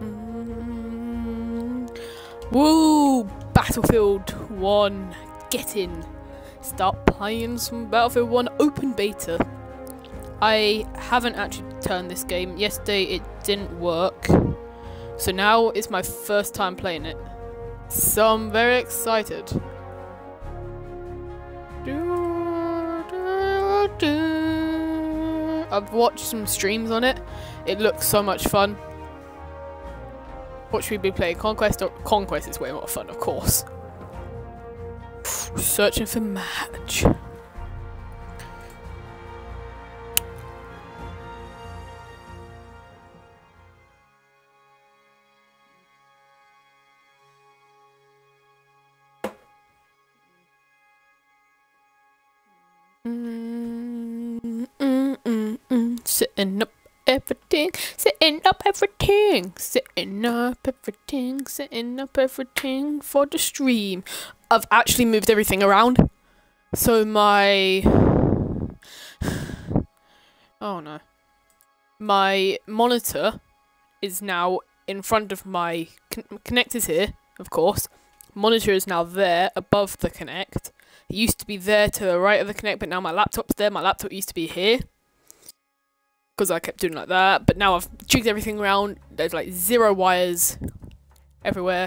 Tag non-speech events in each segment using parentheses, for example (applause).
Mm. Woo! Battlefield 1. Get in. Start playing some Battlefield 1 open beta. I haven't actually turned this game. Yesterday it didn't work. So now it's my first time playing it. So I'm very excited. I've watched some streams on it. It looks so much fun. What should we be playing? Conquest or Conquest is way more fun, of course. Searching for match. Setting up everything, setting up everything, setting up everything for the stream. I've actually moved everything around. So my Oh no. My monitor is now in front of my con connectors here, of course. Monitor is now there above the connect. It used to be there to the right of the connect, but now my laptop's there. My laptop used to be here. Because I kept doing like that. But now I've jigged everything around. There's like zero wires everywhere.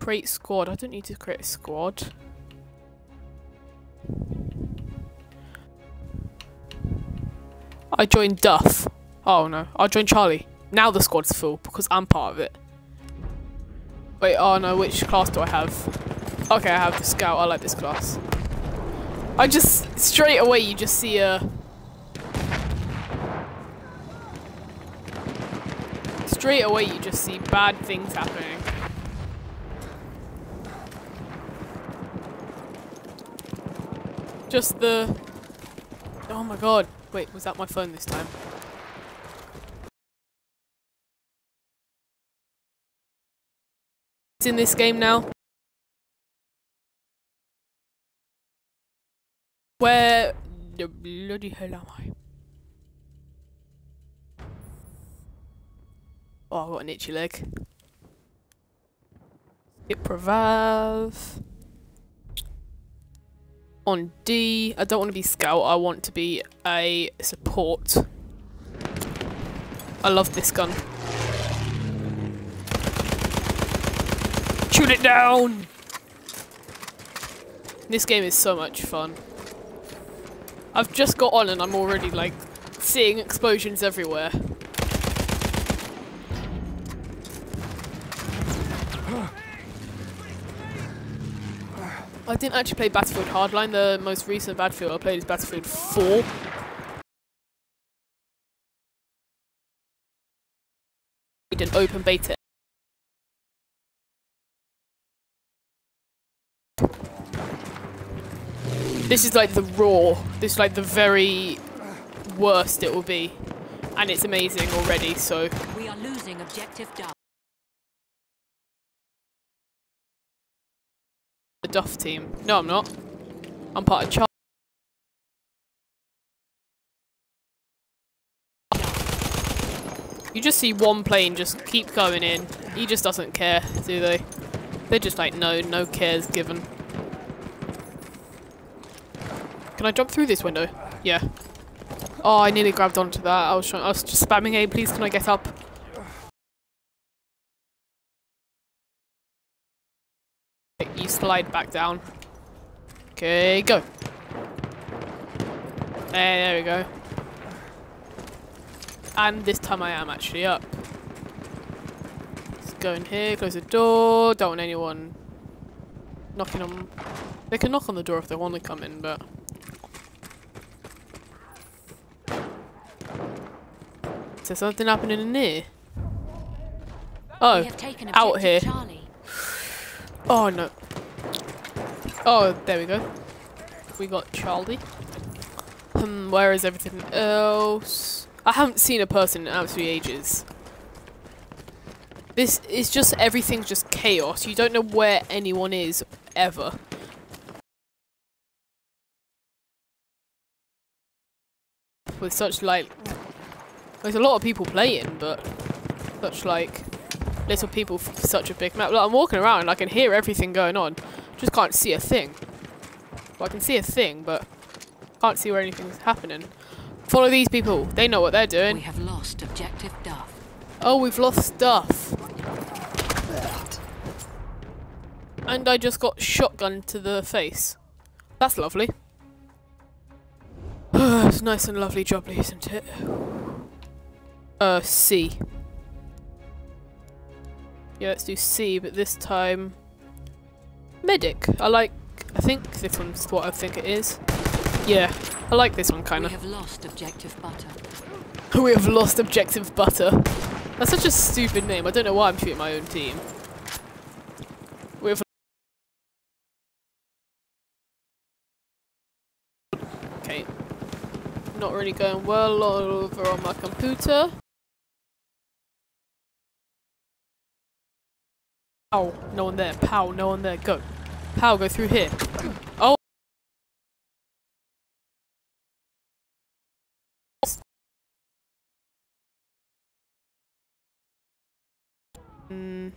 Create squad. I don't need to create a squad. I joined Duff. Oh no, I'll join Charlie. Now the squad's full because I'm part of it. Wait, oh no, which class do I have? Okay, I have the scout. I like this class. I just, straight away you just see a... Straight away you just see bad things happening. Just the... Oh my god. Wait, was that my phone this time? It's in this game now. Where the bloody hell am I? Oh, I've got an itchy leg. Skip Prevav. On D, I don't want to be scout, I want to be a support. I love this gun. Shoot it down! This game is so much fun. I've just got on and I'm already like seeing explosions everywhere. I didn't actually play Battlefield Hardline, the most recent Battlefield I played is Battlefield 4. An open beta This is like the raw. This is like the very worst it will be. And it's amazing already, so. We are losing objective. The Duff team. No, I'm not. I'm part of Char You just see one plane just keep going in. He just doesn't care, do they? They're just like, no, no cares given. Can I jump through this window? Yeah. Oh, I nearly grabbed onto that. I was trying. I was just spamming A. Please, can I get up? You slide back down. Okay, go. There, there we go. And this time I am actually up. Let's go in here, close the door. Don't want anyone knocking on... They can knock on the door if they want to come in, but... Is there something happening in here? Oh, out here. Charlie. Oh no. Oh, there we go. We got Charlie. Hmm, where is everything else? I haven't seen a person in absolutely ages. This is just everything's just chaos. You don't know where anyone is ever. with such like there's a lot of people playing, but such like little people for such a big map. Like, I'm walking around and I can hear everything going on, just can't see a thing. Well, I can see a thing, but can't see where anything's happening. Follow these people. They know what they're doing. We have lost objective Duff. Oh, we've lost Duff. And I just got shotgun to the face. That's lovely. (sighs) it's nice and lovely jubbly, isn't it? Uh, C. Yeah, let's do C, but this time... Medic. I like... I think this one's what I think it is. Yeah, I like this one, kind of. We have lost objective butter. (laughs) We have lost objective butter. That's such a stupid name. I don't know why I'm shooting my own team. We have. Okay. Not really going well over on my computer. Pow, no one there. Pow, no one there. Go. Pow, go through here. Oh. Mm.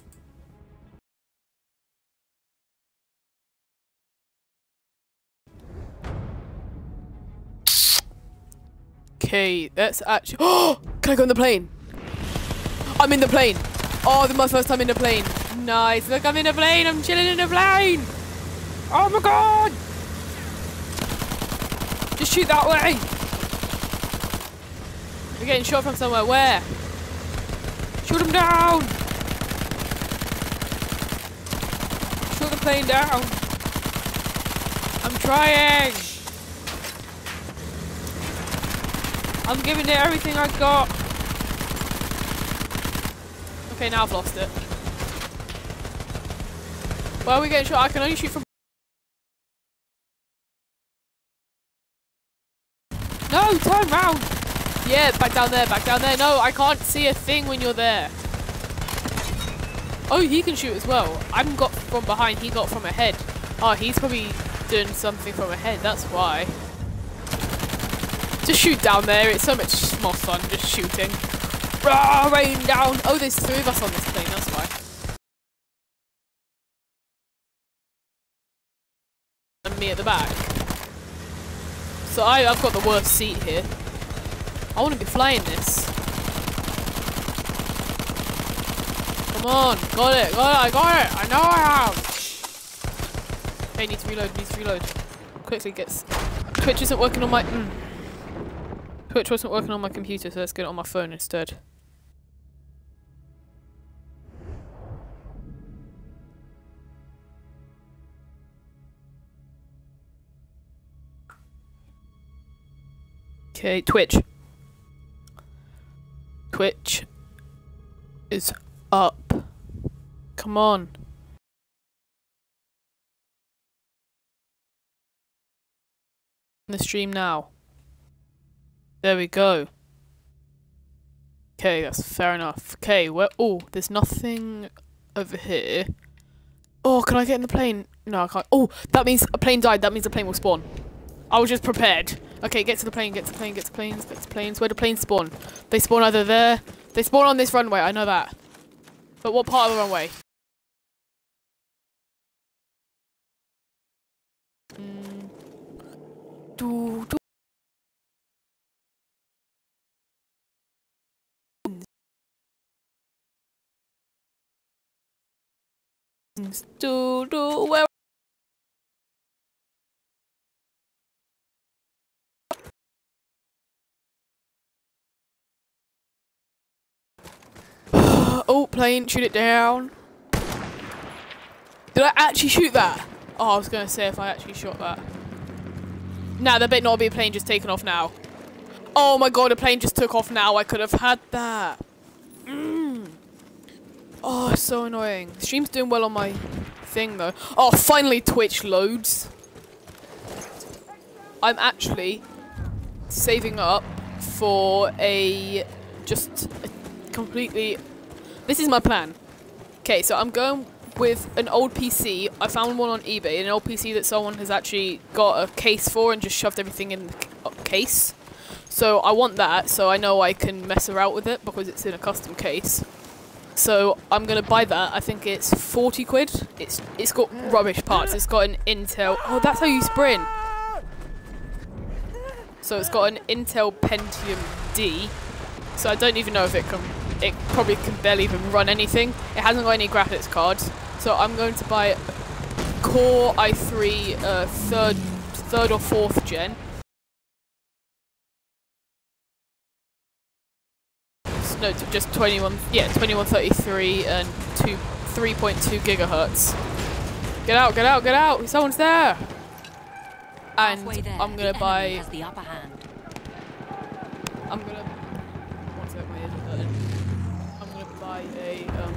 Okay, that's actually. Oh, (gasps) can I go in the plane? I'm in the plane. Oh, this is my first time in the plane. Nice. Look, I'm in the plane. I'm chilling in the plane. Oh my god. Just shoot that way. We're getting shot from somewhere. Where? Shoot him down. Shoot the plane down. I'm trying. I'm giving it everything I've got. Okay, now I've lost it. Why are we getting shot? I can only shoot from. No, turn round. Yeah, back down there, back down there. No, I can't see a thing when you're there. Oh, he can shoot as well. I haven't got from behind, he got from ahead. Oh, he's probably doing something from ahead, that's why. Just shoot down there, it's so much more fun just shooting. Rah, rain down! Oh, there's three of us on this plane, that's why. The back. So I, I've got the worst seat here. I want to be flying this. Come on, got it, got it, I got it, I know I have. Okay, need to reload, need to reload. Quickly gets. Twitch isn't working on my. Mm. Twitch wasn't working on my computer, so let's get it on my phone instead. Okay, Twitch. Twitch is up. Come on. The stream now. There we go. Okay, that's fair enough. Okay, well, oh, there's nothing over here. Oh, can I get in the plane? No, I can't. Oh, that means a plane died. That means a plane will spawn. I was just prepared. Okay, get to the plane, get to the plane, get to planes, get to planes. Where do planes spawn? They spawn either there. They spawn on this runway, I know that. But what part of the runway? Mm. Doo, doo. Do do where Oh, plane, shoot it down. Did I actually shoot that? Oh, I was gonna say if I actually shot that. Nah, there better not be a plane just taken off now. Oh my god, a plane just took off now. I could have had that. Mm. Oh, so annoying. The stream's doing well on my thing though. Oh, finally Twitch loads. I'm actually saving up for a just a completely. This is my plan. Okay, so I'm going with an old PC. I found one on eBay, an old PC that someone has actually got a case for and just shoved everything in the uh, case. So I want that so I know I can mess around with it because it's in a custom case. So I'm gonna buy that. I think it's 40 quid. It's it's got rubbish parts. It's got an Intel. Oh, that's how you sprint. So it's got an Intel Pentium D. So I don't even know if it can. It probably can barely even run anything. It hasn't got any graphics cards. So I'm going to buy Core i3 uh, third, third or fourth gen. No, just 21. Yeah, 2133 and two, 3.2 gigahertz. Get out! Get out! Get out! Someone's there. And there, I'm gonna buy. the upper hand. I'm gonna. One sec, my ears are hurting. I'm gonna buy a um,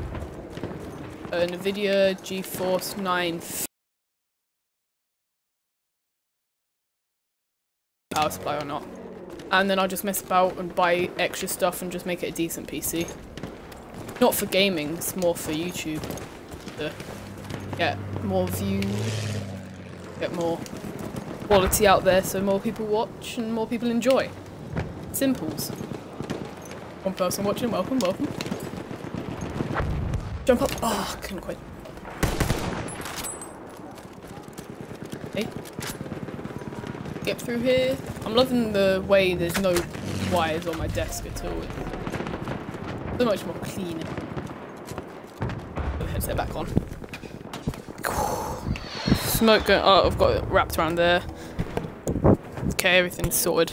a Nvidia GeForce 9 power supply or not, and then I'll just mess about and buy extra stuff and just make it a decent PC. Not for gaming, it's more for YouTube. To get more views, get more quality out there, so more people watch and more people enjoy. Simples. One person watching, welcome, welcome. Jump up. Oh, couldn't quite. Okay. Get through here. I'm loving the way there's no wires on my desk at all. It's so much more clean. Put the headset back on. Smoke going. Oh, I've got it wrapped around there. Okay, everything's sorted.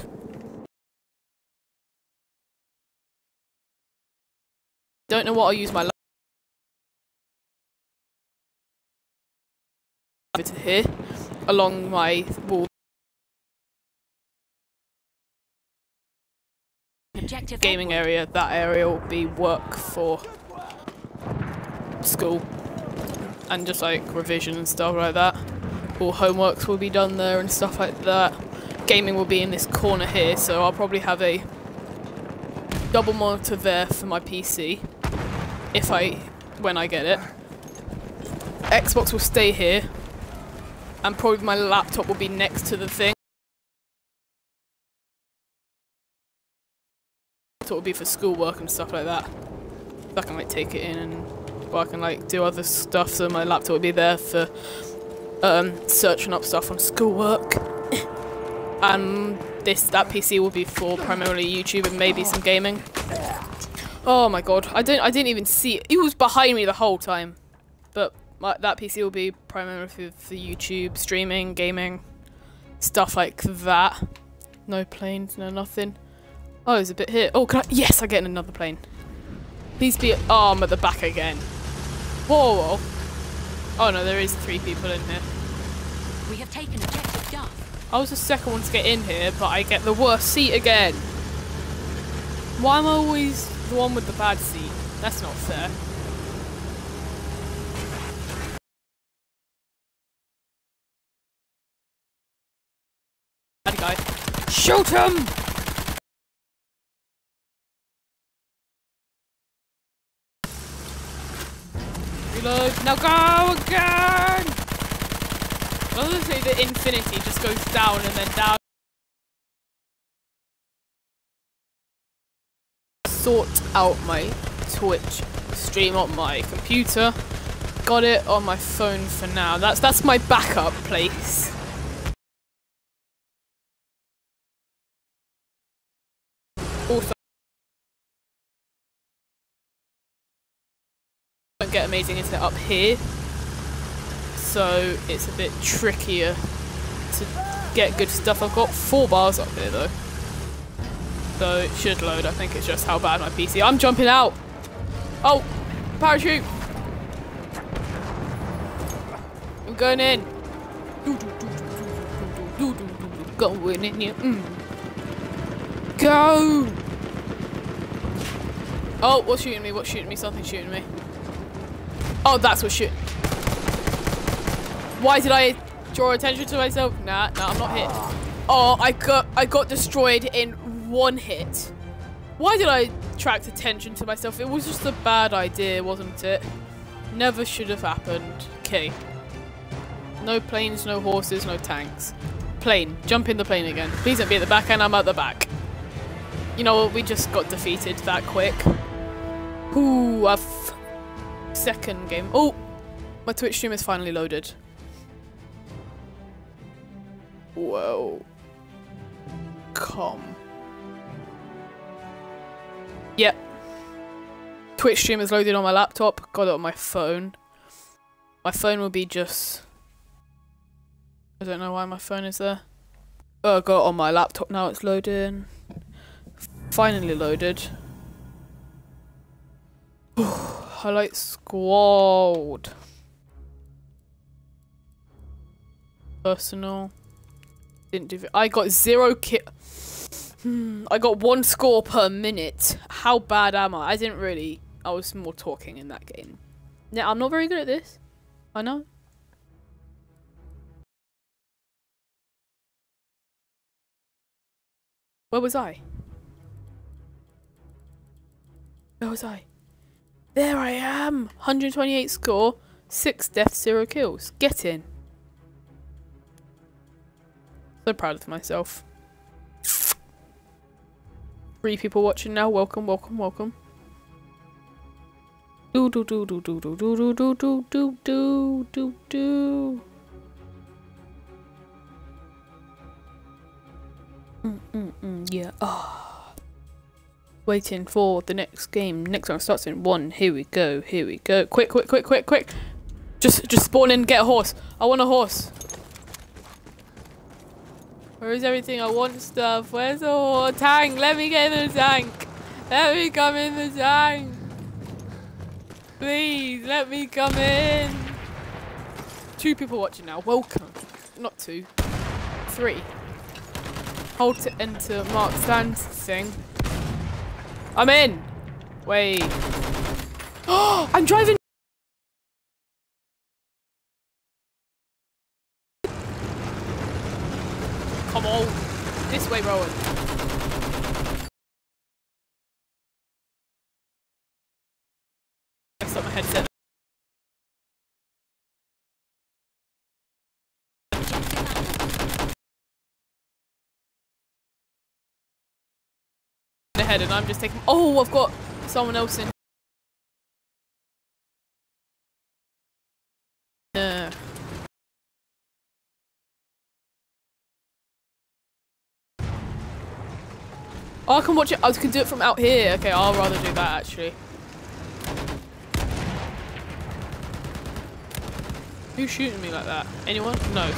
Don't know what I'll use my laptop to here along my wall Objective gaming area. That area will be work for school and just like revision and stuff like that. All homeworks will be done there and stuff like that. Gaming will be in this corner here, so I'll probably have a double monitor there for my PC if I when I get it. Xbox will stay here and probably my laptop will be next to the thing. So it'll be for schoolwork and stuff like that. I can like take it in and or I can like do other stuff so my laptop will be there for um, searching up stuff on schoolwork. (coughs) and this that PC will be for primarily YouTube and maybe some gaming. Oh my god, I didn't I didn't even see it. It was behind me the whole time. But my, that PC will be primarily for, for YouTube, streaming, gaming, stuff like that. No planes, no nothing. Oh, there's a bit here. Oh, can I? Yes, I get in another plane. Please be. Oh, I'm at the back again. Whoa, whoa, whoa. Oh no, there is three people in here. We have taken objective Duff. I was the second one to get in here, but I get the worst seat again. Why am I always the one with the bad seat? That's not fair. Guy. Shoot him! Reload. Now go again! Honestly, the infinity just goes down and then down. Sort out my Twitch stream on my computer. Got it on my phone for now. That's that's my backup place. Don't get amazing internet up here so it's a bit trickier to get good stuff. I've got four bars up here though. So it should load. I think it's just how bad my PC. I'm jumping out. Oh, parachute. I'm going in. Going in here. Mm. Go. Oh, what's shooting me? What's shooting me? Something's shooting me. Oh, that's what shooting. Why did I draw attention to myself? Nah, nah, I'm not hit. Oh, I got I got destroyed in one hit. Why did I attract attention to myself? It was just a bad idea, wasn't it? Never should have happened. Okay. No planes, no horses, no tanks. Plane. Jump in the plane again. Please don't be at the back and I'm at the back. You know what? We just got defeated that quick. Ooh, I've second game. Oh, my Twitch stream is finally loaded. Whoa. Come. Yep. Twitch stream is loaded on my laptop. Got it on my phone. My phone will be just. I don't know why my phone is there. Oh, I got it on my laptop now. It's loading. Finally loaded. (sighs) Highlight squad. Personal. Didn't do. it. I got zero ki- Hmm, I got one score per minute. How bad am I? I didn't really. I was more talking in that game. Yeah, I'm not very good at this. I know. Where was I? Where was I? There I am! 128 score, 6 deaths, 0 kills. Get in. So proud of myself. Three people watching now. Welcome, welcome, welcome. Do do do do do do do do do do do do do do. Mm mm mm. Yeah. Ah. Waiting for the next game. Next one starts in one. Here we go. Here we go. Quick, quick, quick, quick, quick. Just, just spawn in. Get a horse. I want a horse. Where is everything? I want stuff. Where's the horse? Tank. Let me get in the tank. Let me come in the tank. Please, let me come in. Two people watching now. Welcome. Not two. Three. Hold to enter Mark Stands thing. I'm in. Wait. Oh, (gasps) I'm driving. Come on. This way, Rowan. My headset. Ahead and I'm just taking oh I've got someone else in uh, Oh, I can watch it. I can do it from out here. Okay, I'll rather do that actually. Who's shooting me like that? Anyone? No.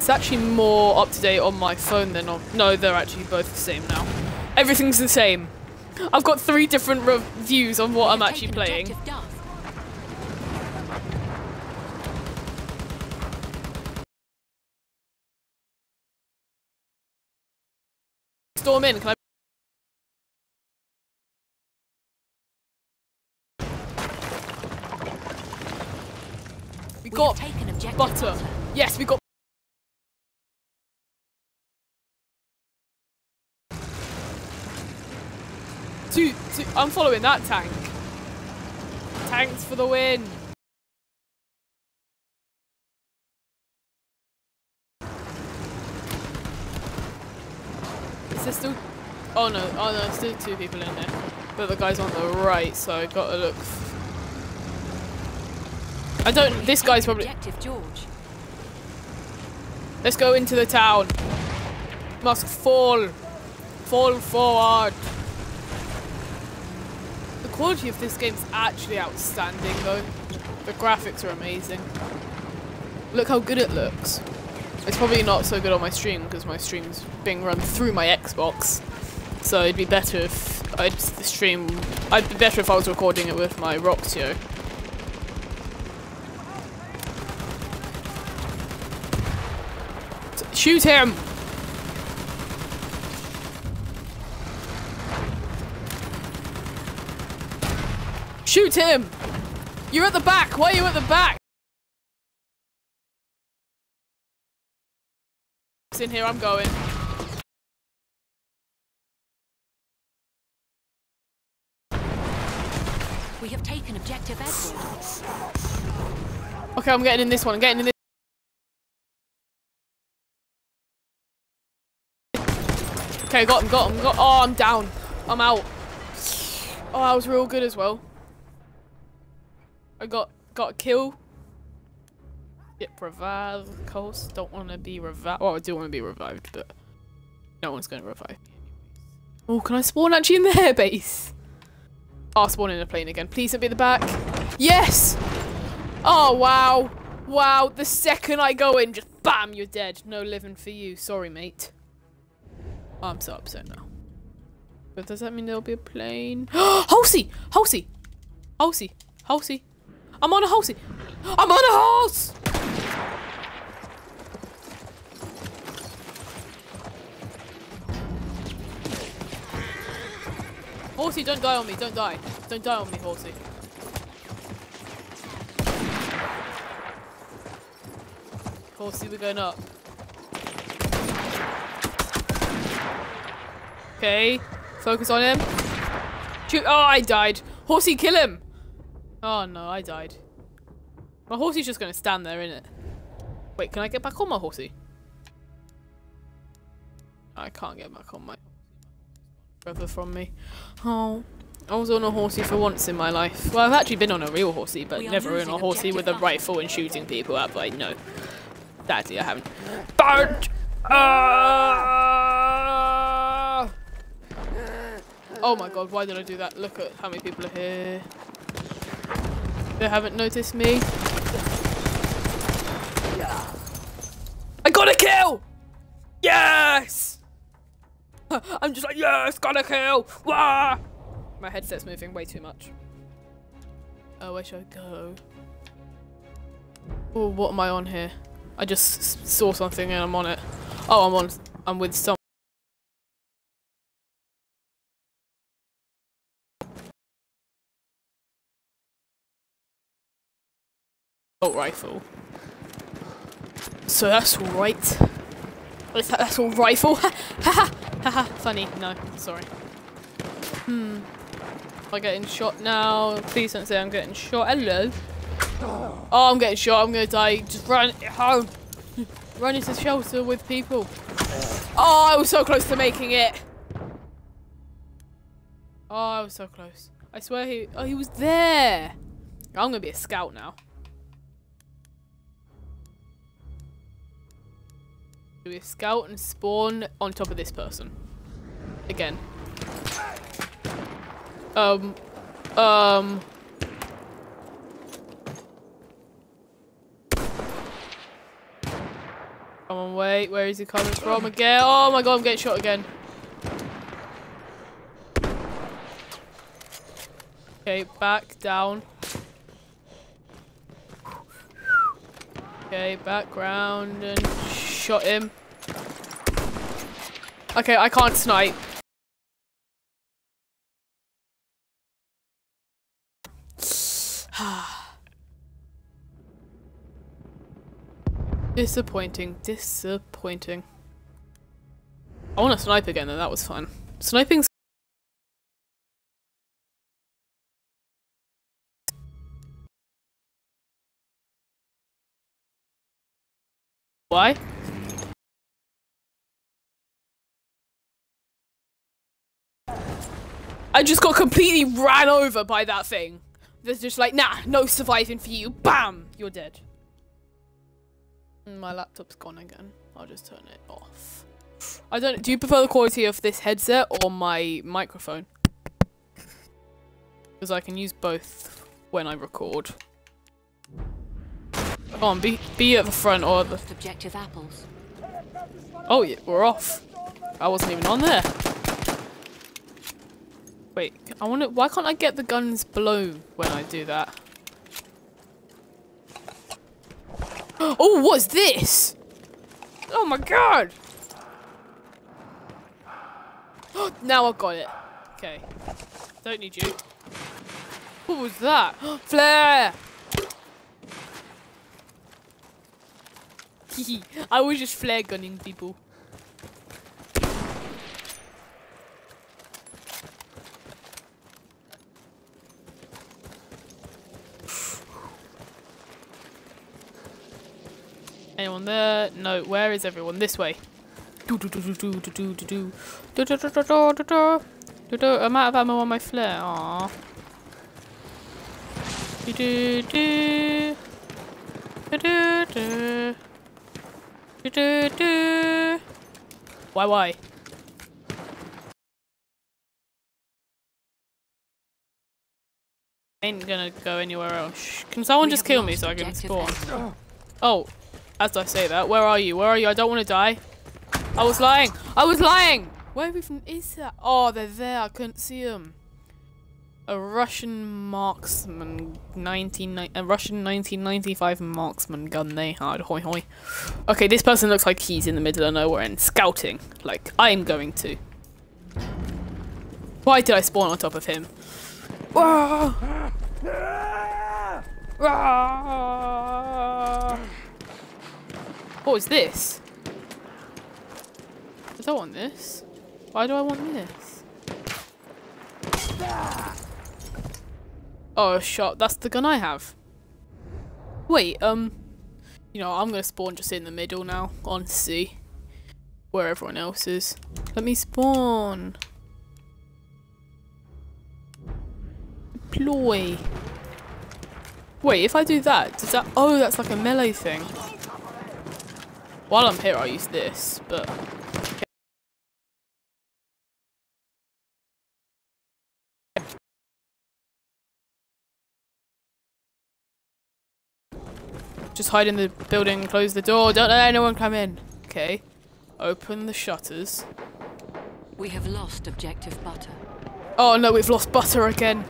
It's actually more up to date on my phone than on. No, they're actually both the same now. Everything's the same. I've got three different reviews on what I'm actually playing. Storm in. Can I? We got butter. Yes, we got. Two, two, I'm following that tank. Tanks for the win. Is there still... Oh no, oh no, there's still two people in there. But the guy's on the right, so I gotta look... I don't... This guy's probably... Objective George. Let's go into the town. Must fall. Fall forward. Quality of this game's actually outstanding though. The graphics are amazing. Look how good it looks. It's probably not so good on my stream because my stream's being run through my Xbox. So it'd be better if I'd stream. I'd be better if I was recording it with my Roxio. Shoot him! Shoot him! You're at the back! Why are you at the back? It's in here, I'm going. We have taken objective Edward. Okay, I'm getting in this one. I'm getting in this. Okay, got him, got him, got. Oh, I'm down. I'm out. Oh, I was real good as well. I got got kill. Get revived, of course. Don't want to be revived. Well, I do want to be revived, but no one's going to revive me. Oh, can I spawn actually in the airbase? Oh, I'll spawn in a plane again. Please don't be at the back. Yes! Oh, wow. Wow, the second I go in, just bam, you're dead. No living for you. Sorry, mate. Oh, I'm so upset now. But does that mean there'll be a plane? (gasps) Halsey! Halsey! Halsey! Halsey! I'm on a Halsey! I'm on a horse! Horsey, don't die on me, don't die. Don't die on me, Horsey. Horsey, we're going up. Okay, focus on him. Oh, I died. Horsey, kill him. Oh no, I died. My horsey's just gonna stand there, it? Wait, can I get back on my horsey? I can't get back on my brother from me. Oh, I was on a horsey for once in my life. Well, I've actually been on a real horsey, but We never on a horsey with a rifle and shooting people up. Like, no. Sadly, I haven't. But, uh... Oh my god, why did I do that? Look at how many people are here. They haven't noticed me. I got a kill! Yes! (laughs) I'm just like, yes, got a kill! Wah! My headset's moving way too much. Oh, where should I go? Oh, what am I on here? I just saw something and I'm on it. Oh, I'm on. I'm with some. Assault rifle. So that's alright. Is that that's all rifle? (laughs) Haha! Haha! Funny. No, sorry. Hmm. Am I getting shot now? Please don't say I'm getting shot. Hello. Oh, I'm getting shot. I'm gonna die. Just run home. Run into shelter with people. Oh, I was so close to making it. Oh, I was so close. I swear he. Oh, he was there. I'm gonna be a scout now. Do a scout and spawn on top of this person. Again. Um. Um. Come on, wait. Where is he coming from again? Oh my god, I'm getting shot again. Okay, back down. Okay, background and shot him. Okay, I can't snipe. (sighs) disappointing, disappointing. I want to snipe again though, that was fun. Sniping's Why? I just got completely ran over by that thing. There's just like, nah, no surviving for you. Bam! You're dead. Mm, My laptop's gone again. I'll just turn it off. I don't. Do you prefer the quality of this headset or my microphone? Because I can use both when I record. Come on, be be at the front or the. Objective apples. Oh, yeah, we're off. I wasn't even on there. Wait, I want to. Why can't I get the guns below when I do that? (gasps) Oh, what's this? Oh my god! (gasps) now I've got it. Okay. Don't need you. What was that? (gasps) Flare! (laughs) I was just flare gunning people. down there. No, where is everyone? This way. I'm out of ammo on my flare. Aww. Do do do. Do do do. Do do. Why why? Ain't gonna go anywhere else. Can someone we just kill me so I can spawn? Oh, as I say that, where are you? Where are you? I don't want to die. I was lying. I was lying. Where even is that? Oh, they're there. I couldn't see them. A Russian marksman, 19, a Russian 1995 marksman gun they had. Hoi hoi. Okay, this person looks like he's in the middle of nowhere and scouting. Like I'm going to. Why did I spawn on top of him? Whoa! What is this? I don't want this. Why do I want this? Oh, shot. That's the gun I have. Wait, um... You know, I'm gonna spawn just in the middle now, on C. Where everyone else is. Let me spawn. Deploy. Wait, if I do that, does that... Oh, that's like a melee thing. While I'm here, I'll use this, but... Just hide in the building, close the door, don't let anyone come in. Okay. Open the shutters. We have lost objective butter. Oh no, we've lost butter again.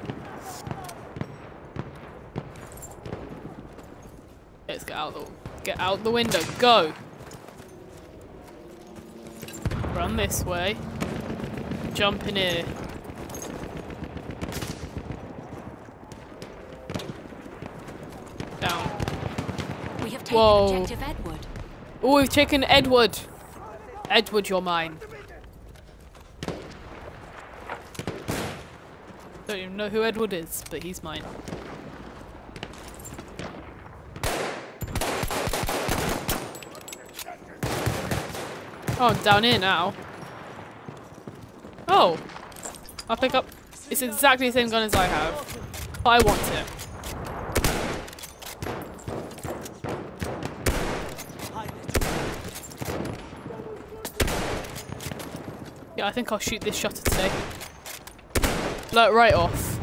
Let's get out the get out the window. Go. Run this way. Jump in here. Down. We have taken Whoa. objective Edward. Oh, we've taken Edward. Edward, you're mine. Don't even know who Edward is, but he's mine. Oh, down here now. Oh. I'll pick up... It's exactly the same gun as I have. But I want it. Yeah, I think I'll shoot this shutter today. Blow it right off.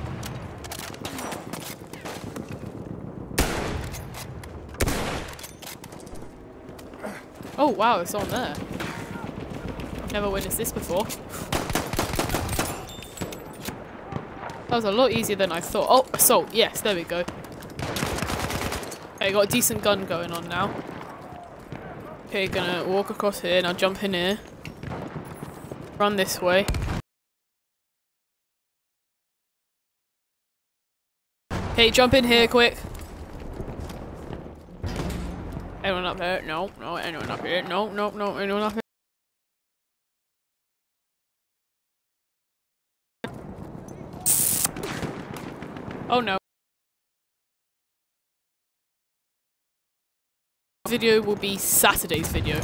Oh wow, it's on there. Never witnessed this before. That was a lot easier than I thought. Oh, assault. Yes, there we go. Okay, got a decent gun going on now. Okay, gonna walk across here. Now jump in here. Run this way. Okay, jump in here quick. Anyone up here? No, no, anyone up here? No, no, no, anyone up here? Oh no. Video will be Saturday's video.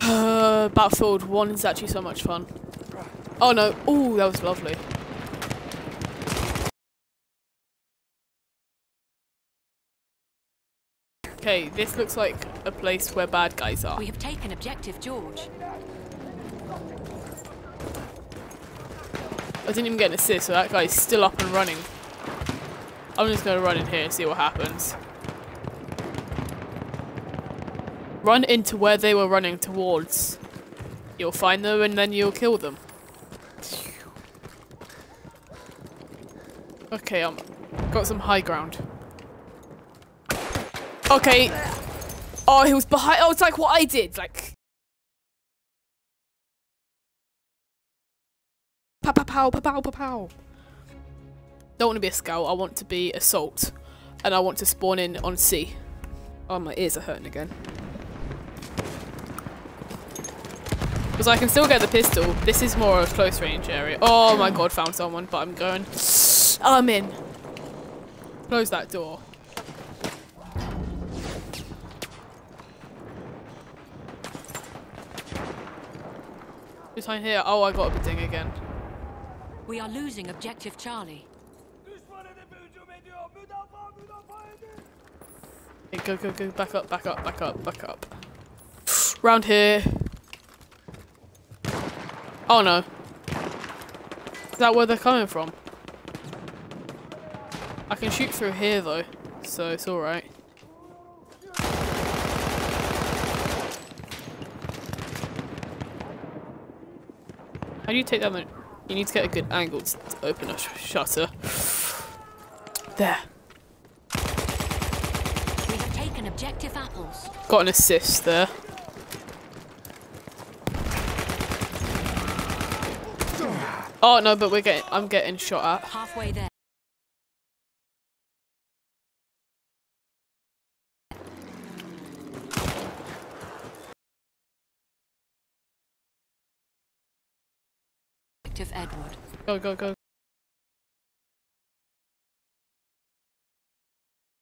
Uh, Battlefield 1 is actually so much fun. Oh no, oh that was lovely. Okay, this looks like a place where bad guys are. We have taken objective George. I didn't even get an assist, so that guy's still up and running. I'm just gonna run in here and see what happens. Run into where they were running towards. You'll find them and then you'll kill them. Okay, um, got some high ground. Okay. Oh, he was behind. Oh, it's like what I did. Like. Pow, pow, pow, pow, pow, pow, pow. Don't want to be a scout. I want to be assault. And I want to spawn in on C. Oh, my ears are hurting again. Because I can still get the pistol. This is more of a close range area. Oh my god, found someone, but I'm going. I'm in. Close that door. Behind here? Oh, I got a bidding again. We are losing objective Charlie. Okay, go, go, go. Back up, back up, back up, back up. Round here. Oh no. Is that where they're coming from? I can shoot through here though, so it's alright. How do you take that? You need to get a good angle to open a sh shutter. There. We have taken objective apples. Got an assist there. Oh no, but we're getting I'm getting shot at. Halfway there. Objective Edward. Go go go.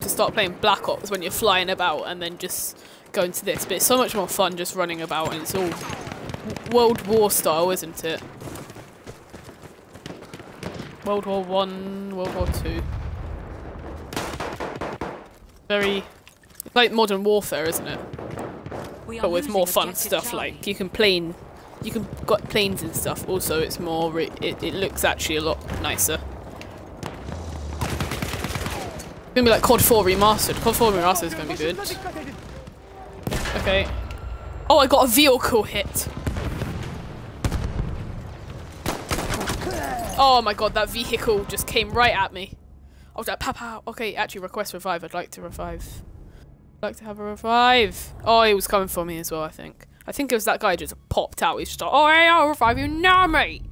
To start playing Black Ops when you're flying about and then just go into this, but it's so much more fun just running about and it's all World War style, isn't it? World War One, World War Two. Very, it's like modern warfare, isn't it? But with more fun stuff Charlie. like you can plane you can got planes and stuff also it's more re- it, it looks actually a lot nicer. It's gonna be like COD 4 remastered. COD 4 remastered is gonna be good. Okay. Oh I got a vehicle hit. Oh my god that vehicle just came right at me. I was like pow okay actually request revive. I'd like to revive. Like to have a revive. Oh, he was coming for me as well, I think. I think it was that guy just popped out. He's just like, oh, hey, I'll revive you. No, mate.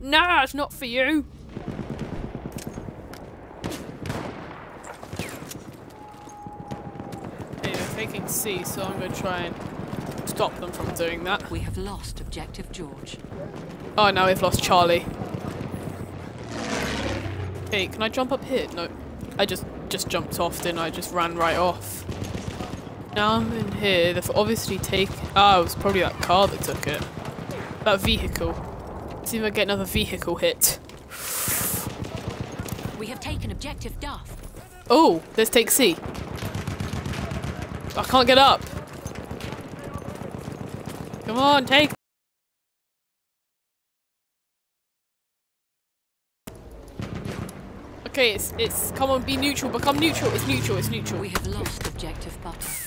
No, it's not for you. Okay, they're taking C, so I'm going to try and stop them from doing that. We have lost objective George. Oh, now we've lost Charlie. Hey, can I jump up here? No. I just just jumped off, didn't I? Just ran right off. Now I'm in here. They've obviously taken... Ah, it was probably that car that took it. That vehicle. Let's see if I get another vehicle hit. We have taken objective Duff. Oh, let's take C. I can't get up. Come on, take. Okay, it's it's come on, be neutral, become neutral. It's neutral, it's neutral. We have lost objective Butter.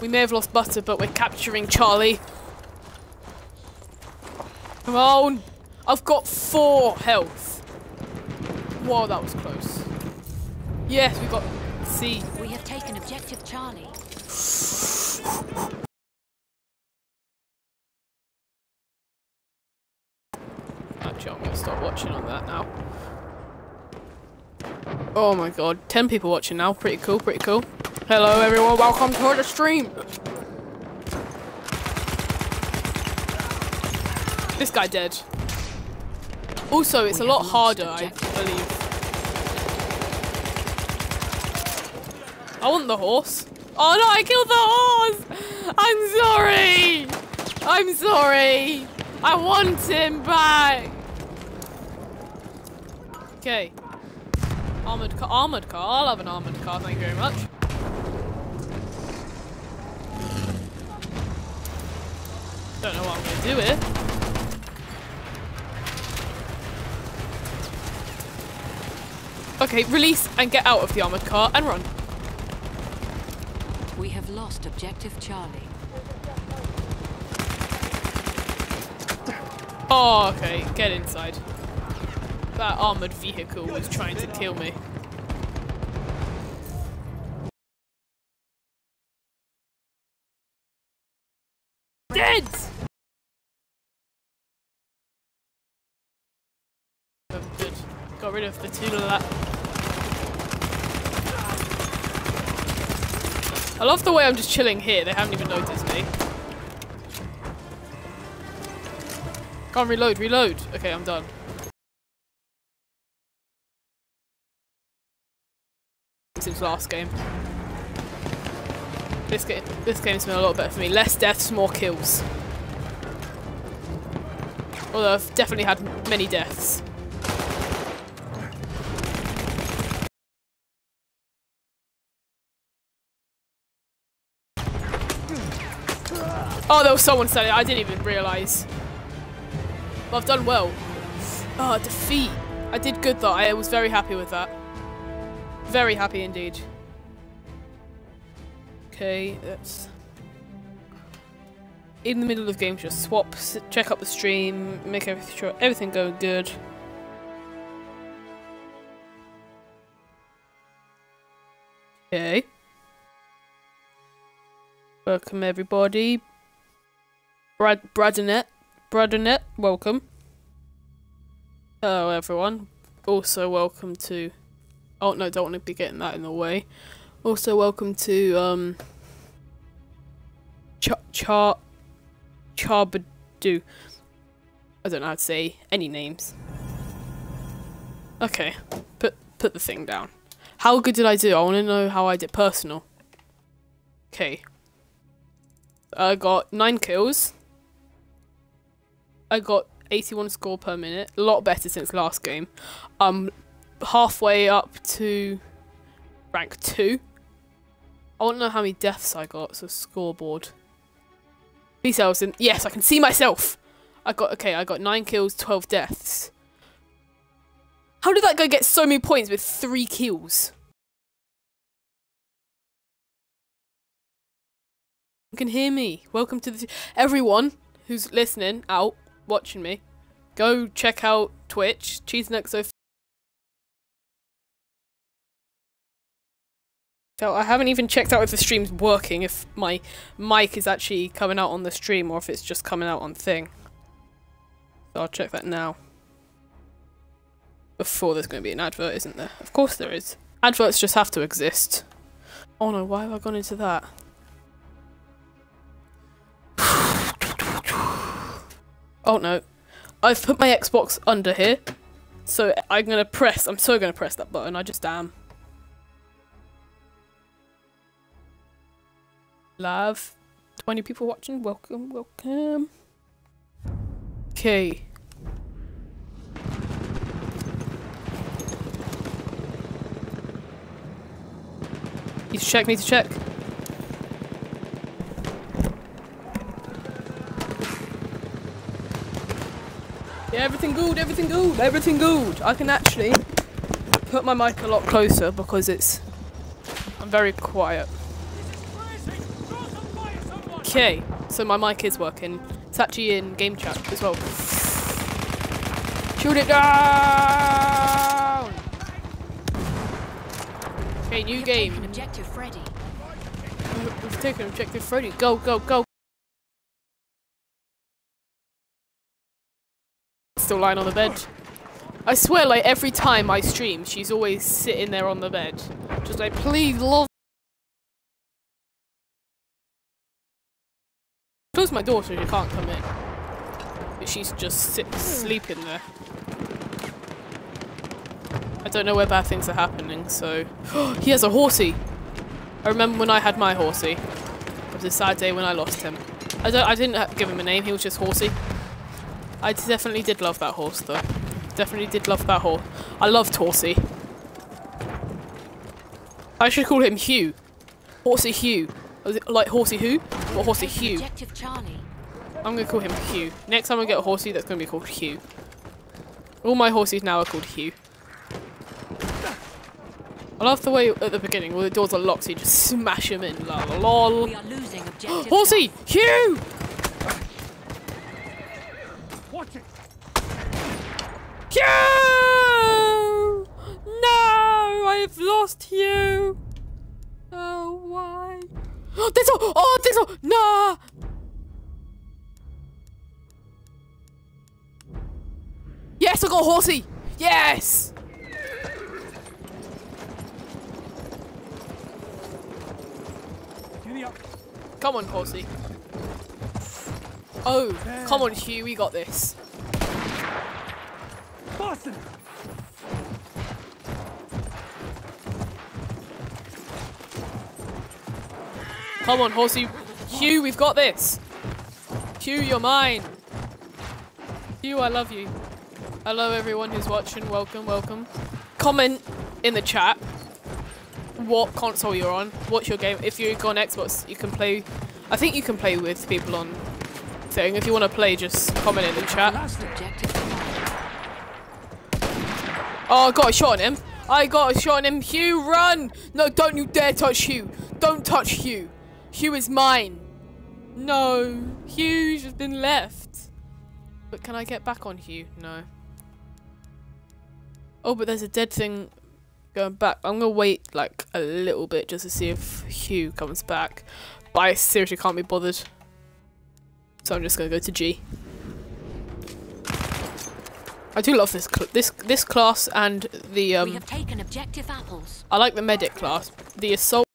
We may have lost Butter, but we're capturing Charlie. Come on! I've got four health. Whoa, that was close. Yes, we got C. We have taken objective Charlie. Actually, I'm gonna stop watching on that now. Oh my god, 10 people watching now. Pretty cool, pretty cool. Hello everyone, welcome to the stream! This guy dead. Also, it's We a lot harder, I believe. I want the horse. Oh no, I killed the horse! I'm sorry! I'm sorry! I want him back! Okay. Armored car. Armored car. I'll have an armored car, thank you very much. Don't know what I'm gonna do here. Okay, release and get out of the armored car and run. We have lost objective Charlie. Oh, okay. Get inside. That armored vehicle was trying to kill me. Rid of the two. I love the way I'm just chilling here. They haven't even noticed me. Can't reload, reload. Okay, I'm done. Since last game. This game, this game's been a lot better for me. Less deaths, more kills. Although I've definitely had many deaths. Oh, there was someone standing. I didn't even realise. But I've done well. Oh, defeat. I did good though. I was very happy with that. Very happy indeed. Okay, let's... In the middle of the game, just swap, check up the stream, make everything sure everything go good. Okay. Welcome everybody. Brad Bradonet. Bradonet, welcome. Hello everyone. Also welcome to Oh no, don't want to be getting that in the way. Also welcome to um Char Char Charbadu. I don't know how to say any names. Okay, put put the thing down. How good did I do? I want to know how I did personal. Okay. I got nine kills. I got 81 score per minute. A lot better since last game. I'm halfway up to rank 2. I want to know how many deaths I got, so scoreboard. Peace yes, I can see myself! I got, okay, I got 9 kills, 12 deaths. How did that guy get so many points with 3 kills? You can hear me. Welcome to the... Everyone who's listening out, watching me, go check out Twitch, Cheese So I haven't even checked out if the stream's working, if my mic is actually coming out on the stream or if it's just coming out on thing. So I'll check that now. Before there's going to be an advert, isn't there? Of course there is. Adverts just have to exist. Oh no, why have I gone into that? Oh no. I've put my Xbox under here. So I'm gonna press, I'm so gonna press that button, I just am. Live. 20 people watching, welcome, welcome. Okay. To check, need to check. Everything good, everything good, everything good. I can actually put my mic a lot closer because it's I'm very quiet. Okay, so my mic is working. It's actually in game chat as well. Shoot it down! Okay, new game. taken objective Freddy. We've taken objective Freddy. Go, go, go. Still lying on the bed. I swear, like, every time I stream, she's always sitting there on the bed. Just like, please, love. Close my door so she can't come in. But she's just sit sleeping there. I don't know where bad things are happening, so... (gasps) he has a horsey! I remember when I had my horsey. It was a sad day when I lost him. I don't. I didn't give him a name. He was just horsey. I definitely did love that horse, though. Definitely did love that horse. I loved horsey. I should call him Hugh. Horsey Hugh. Like horsey who? Or horsey Hugh? I'm gonna call him Hugh. Next time I get a horsey, that's gonna be called Hugh. All my horses now are called Hugh. I love the way at the beginning, where the doors are locked, so you just smash them in. La la lol. We are losing objective. Horsey! Hugh! Watch it! Hugh! No! I have lost Hugh! Oh, why? (gasps) Oh, this all! Oh, this all! No! Yes, I got horsey! Yes! Come on, horsey. Oh, come on, Hugh, we got this. Boston! Come on, horsey. Hugh, we've got this. Hugh, you're mine. You, I love you. Hello, everyone who's watching. Welcome, welcome. Comment in the chat what console you're on. What's your game? If you're on Xbox, you can play. I think you can play with people on thing. If you want to play, just comment in the chat. Oh, I got a shot on him. I got a shot on him. Hugh, run! No, don't you dare touch Hugh. Don't touch Hugh. Hugh is mine. No, Hugh's just been left. But can I get back on Hugh? No. Oh, but there's a dead thing going back. I'm gonna wait like a little bit just to see if Hugh comes back. But I seriously can't be bothered. So I'm just gonna go to G. I do love this cl this this class and the we um. have taken objective apples. I like the medic class. The assault.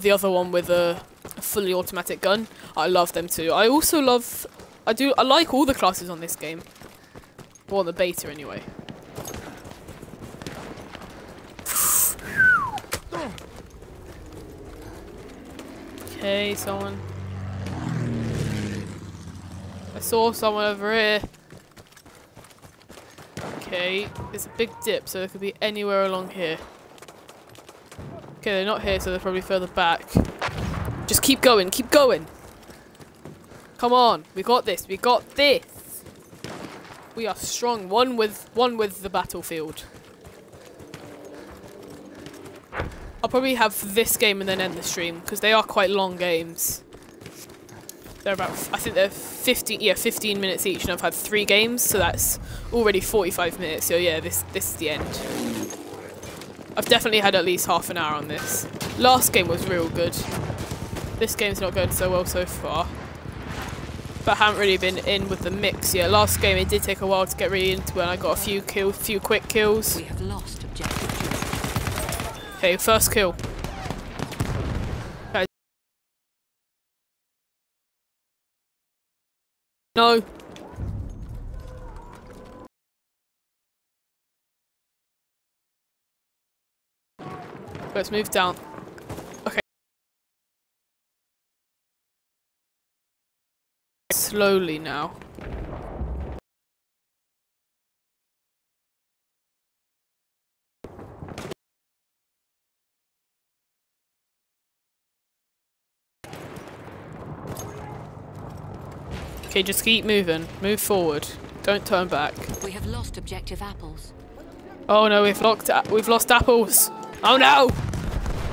The other one with a, a fully automatic gun. I love them too. I also love. I do. I like all the classes on this game. Well, the beta anyway. (sighs) Okay, someone. I saw someone over here. Okay, it's a big dip, so they could be anywhere along here. Okay, they're not here, so they're probably further back. Just keep going, keep going! Come on, we got this, we got this! We are strong, one with one with the battlefield. I'll probably have this game and then end the stream, because they are quite long games. They're about, I think they're 15, yeah, 15 minutes each, and I've had three games, so that's already 45 minutes. So yeah, this this is the end. I've definitely had at least half an hour on this. Last game was real good. This game's not going so well so far. But I haven't really been in with the mix yet. Last game it did take a while to get really into it, and I got a few kills, few quick kills. We have lost objective Okay, first kill. No. Let's move down. Okay. Slowly now. Okay, just keep moving. Move forward. Don't turn back. We have lost objective apples. Oh no, we've locked. We've lost apples. Oh no!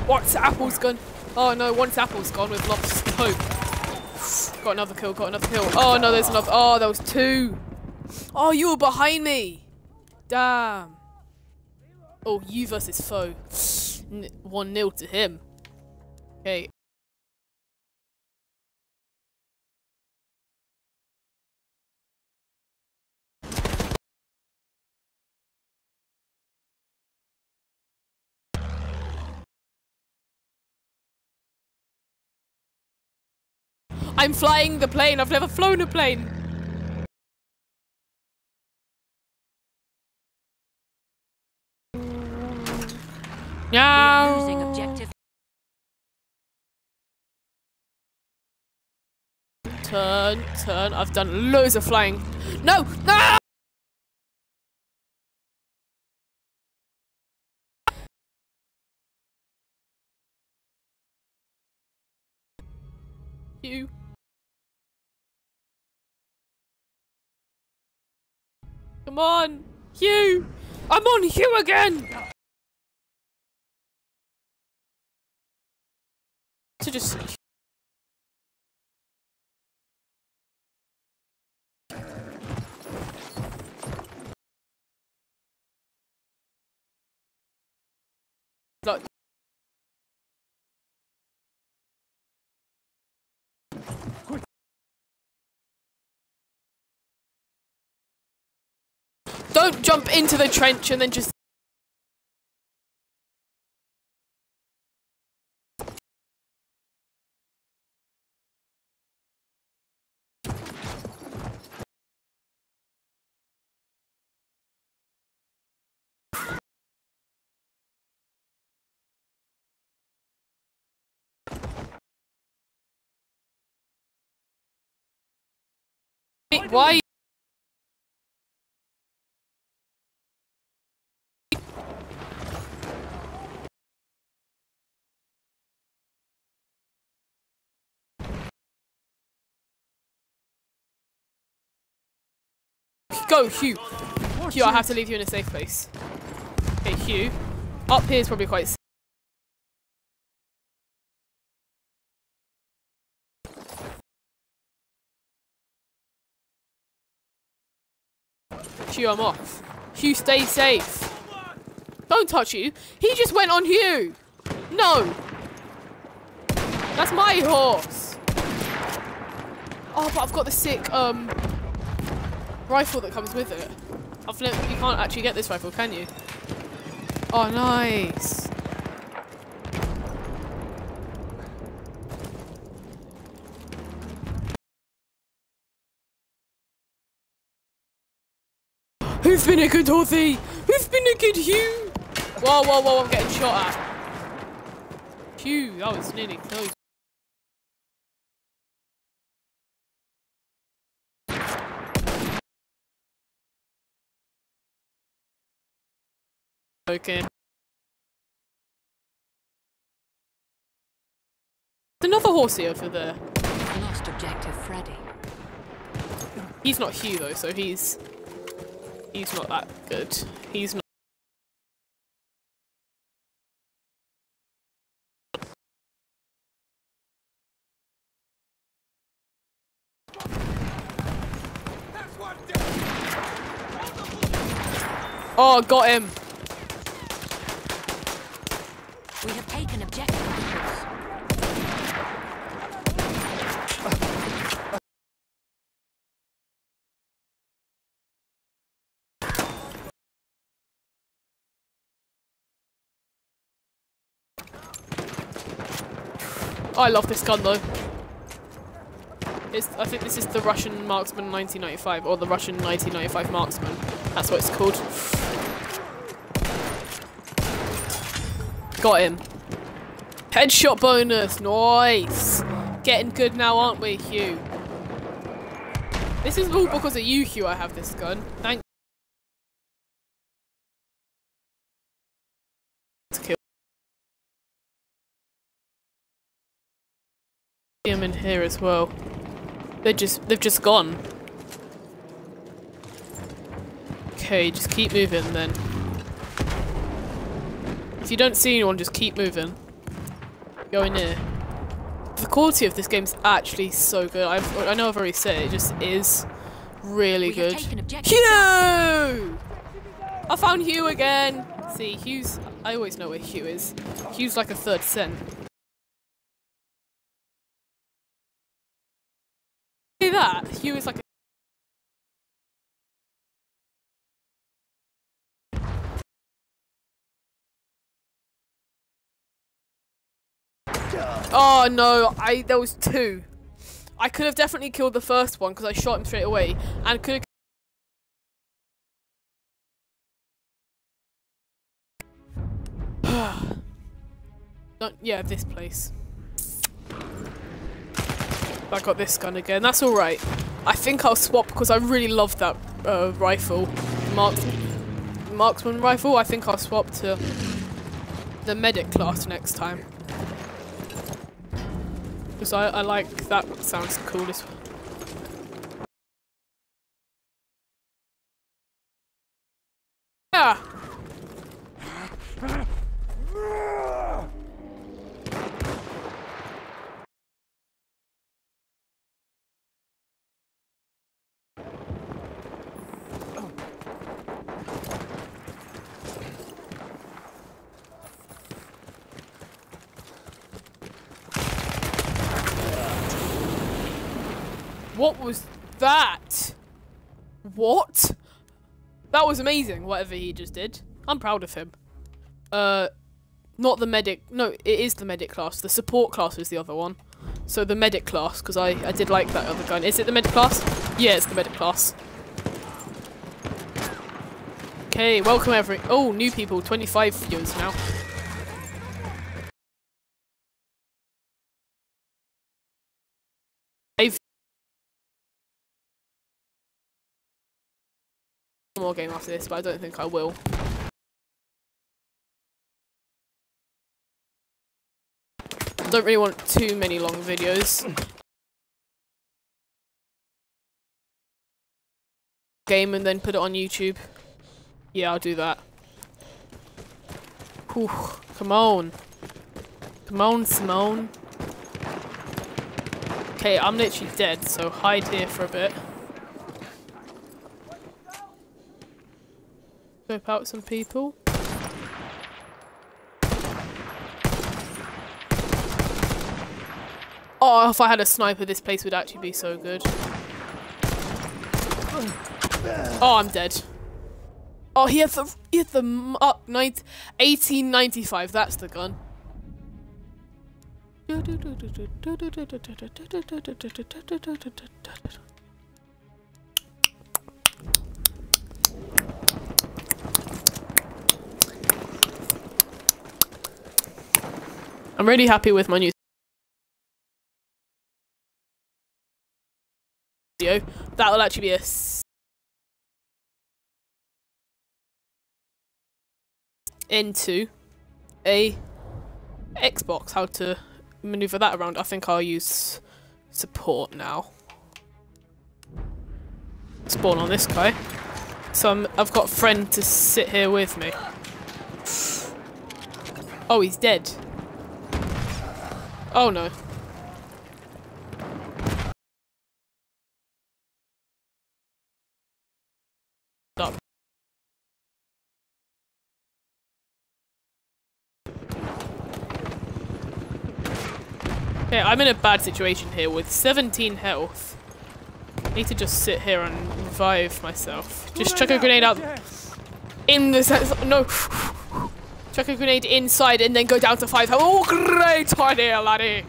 What's apples gone? Oh no, once apples gone, we've lost hope. Got another kill. Got another kill. Oh no, there's another. Oh, there was two. Oh, you were behind me. Damn. Oh, you versus foe. N- One nil to him. Okay. I'm flying the plane. I've never flown a plane. We are losing objective. Turn, turn. I've done loads of flying. No, no. You. Come on, Hugh. I'm on Hugh again. To just jump into the trench and then just Why? Go, Hugh. Hugh, I have to leave you in a safe place. Okay, Hugh. Up here is probably quite safe. Hugh, I'm off. Hugh, stay safe. Don't touch you. He just went on Hugh. No. That's my horse. Oh, but I've got the sick um rifle that comes with it. I've you can't actually get this rifle, can you? Oh, nice. Who's been a good Horthy? Who's been a good Hugh? Whoa, whoa, whoa, I'm getting shot at. Hugh, that was nearly close. Okay. There's another horsey over there. Lost objective Freddy. He's not Hugh though, so he's he's not that good. He's not. Oh, got him. We have taken objective apples. I love this gun though. It's, I think this is the Russian Marksman 1995, or the Russian 1995 Marksman. That's what it's called. Got him. Headshot bonus, nice. Getting good now, aren't we, Hugh? This is all because of you, Hugh. I have this gun. Thank. Him in here as well. They just they've just gone. Okay, just keep moving then. If you don't see anyone, just keep moving. Go in here. The quality of this game is actually so good. I've, I know I've already said it, it just is really We good. Hugh! I found Hugh again. See, Hugh's. I always know where Hugh is. Hugh's like a third cent. That? Hugh is like a. Oh no, I there was two. I could have definitely killed the first one because I shot him straight away, and could have. (sighs) Yeah, this place. I got this gun again. That's all right. I think I'll swap because I really love that uh, rifle, Marks marksman rifle. I think I'll swap to the medic class next time because I, I like that. Sounds cool as Yeah. What was that? What? That was amazing, whatever he just did. I'm proud of him. Uh, not the medic. No, it is the medic class. The support class is the other one. So the medic class, because I, I did like that other gun. Is it the medic class? Yeah, it's the medic class. Okay, welcome every- Oh, new people, 25 viewers now. More game after this, but I don't think I will. Don't really want too many long videos. Game and then put it on YouTube. Yeah, I'll do that. Whew, come on. Come on, Simone. Okay, I'm literally dead, so hide here for a bit. Scope out some people. Oh, if I had a sniper, this place would actually be so good. Oh, I'm dead. Oh, he had the he had the up uh, 1895. That's the gun. I'm really happy with my new video. That will actually be a into a Xbox. How to maneuver that around. I think I'll use support now. Spawn on this guy. So i have got a friend to sit here with me. Oh, he's dead. Oh no. Up. Okay, I'm in a bad situation here with 17 health. I need to just sit here and revive myself. Just chuck a grenade out in the no. Chuck a grenade inside and then go down to five health. Oh, great idea, laddie.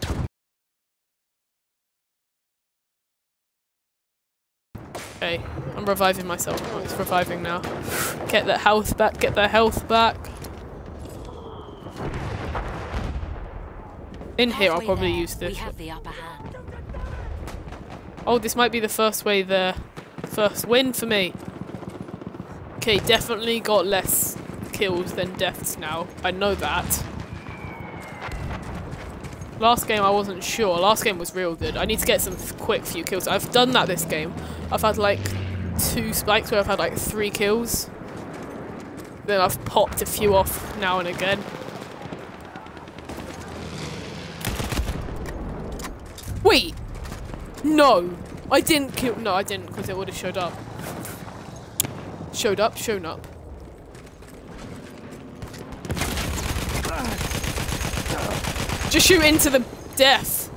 Okay, I'm reviving myself. Oh, it's reviving now. Get the health back, get the health back. In here, I'll probably there, use this. Oh, this might be the first way there. First win for me. Okay, definitely got less kills than deaths now. I know that. Last game I wasn't sure. Last game was real good. I need to get some quick few kills. I've done that this game. I've had like two spikes where I've had like three kills. Then I've popped a few off now and again. Wait! No! I didn't kill- no I didn't because it would have showed up. Showed up, shown up. Just shoot into the death.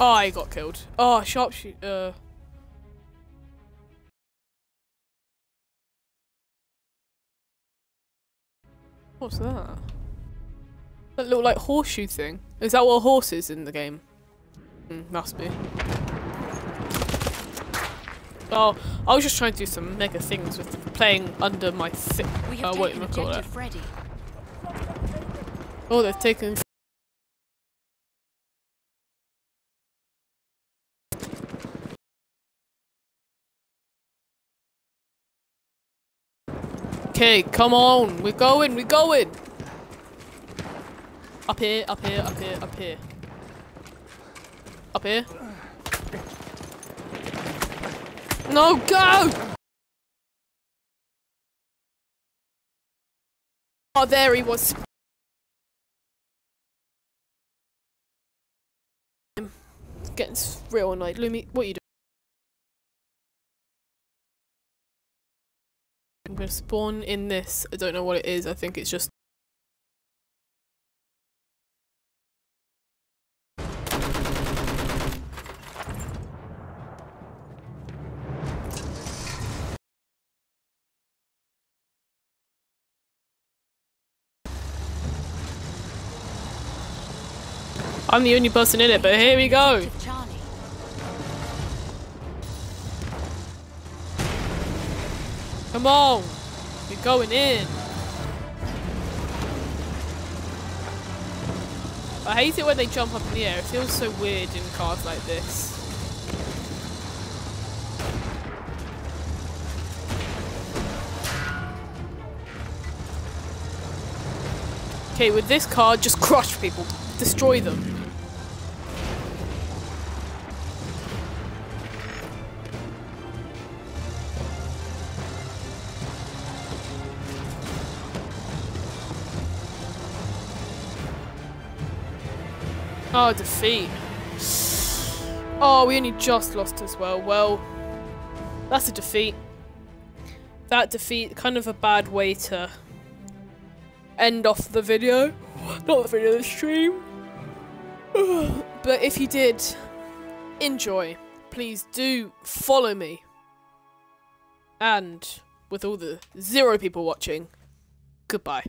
Oh, I got killed. Oh, sharpshooter. Uh. What's that? That little like horseshoe thing. Is that what a horse is in the game? Mm, must be. Oh, I was just trying to do some mega things with playing under my thick. Uh, what you call it? Freddy. Oh, they've taken Okay, come on. We're going, we're going. Up here, up here, up here, up here. Up here. No, go! Oh, there he was. Getting real annoyed. Lumi, what are you doing? I'm gonna spawn in this. I don't know what it is. I think it's just I'm the only person in it, but here we go. Come on. You're going in. I hate it when they jump up in the air. It feels so weird in cars like this. Okay, with this car, just crush people. Destroy them. Oh, defeat. Oh, we only just lost as well. Well, that's a defeat. That defeat, kind of a bad way to end off the video. Not the video, the stream. (sighs) but if you did enjoy, please do follow me. And with all the zero people watching, goodbye.